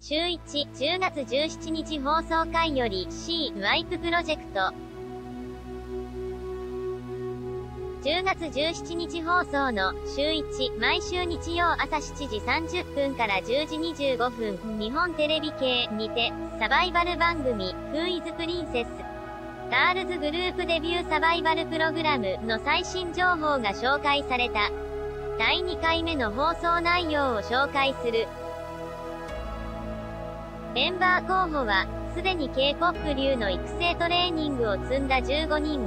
週1、10月17日放送回より C、ワイププロジェクト。10月17日放送の週1、毎週日曜朝7時30分から10時25分、日本テレビ系にて、サバイバル番組、フーイズプリンセス。ガールズグループデビューサバイバルプログラムの最新情報が紹介された。第2回目の放送内容を紹介する。メンバー候補は、すでに K-POP 流の育成トレーニングを積んだ15人。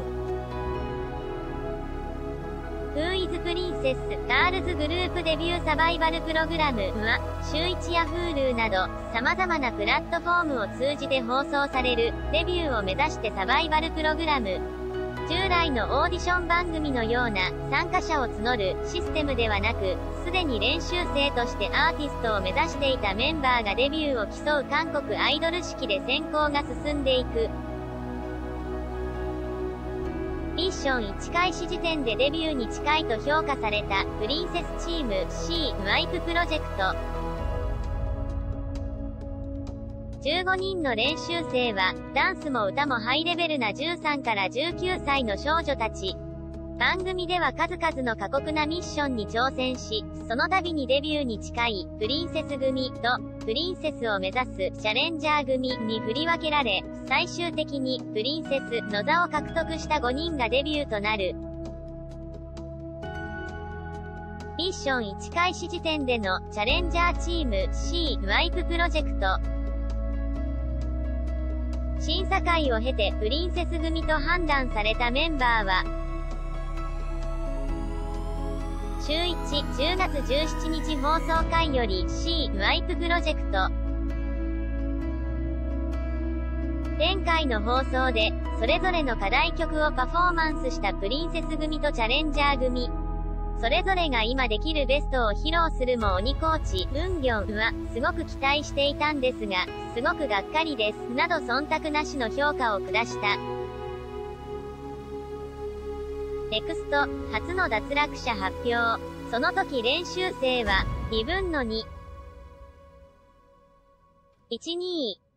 Who is Princess? ガールズグループデビューサバイバルプログラムは、週1や Hulu など、様々なプラットフォームを通じて放送される、デビューを目指してサバイバルプログラム。従来のオーディション番組のような参加者を募るシステムではなく、すでに練習生としてアーティストを目指していたメンバーがデビューを競う韓国アイドル式で選考が進んでいく。ミッション1開始時点でデビューに近いと評価されたプリンセスチーム C ワイププロジェクト。15人の練習生は、ダンスも歌もハイレベルな13から19歳の少女たち。番組では数々の過酷なミッションに挑戦し、その度にデビューに近い、プリンセス組と、プリンセスを目指すチャレンジャー組に振り分けられ、最終的に、プリンセスの座を獲得した5人がデビューとなる。ミッション1開始時点でのチャレンジャーチーム C ワイププロジェクト。審査会を経てプリンセス組と判断されたメンバーは、週1、10月17日放送回より C ワイププロジェクト。前回の放送で、それぞれの課題曲をパフォーマンスしたプリンセス組とチャレンジャー組。それぞれが今できるベストを披露するも鬼コーチ、ウンギョンは、すごく期待していたんですが、すごくがっかりです、など忖度なしの評価を下した。ネクスト、初の脱落者発表。その時練習生は、2分の2。12位。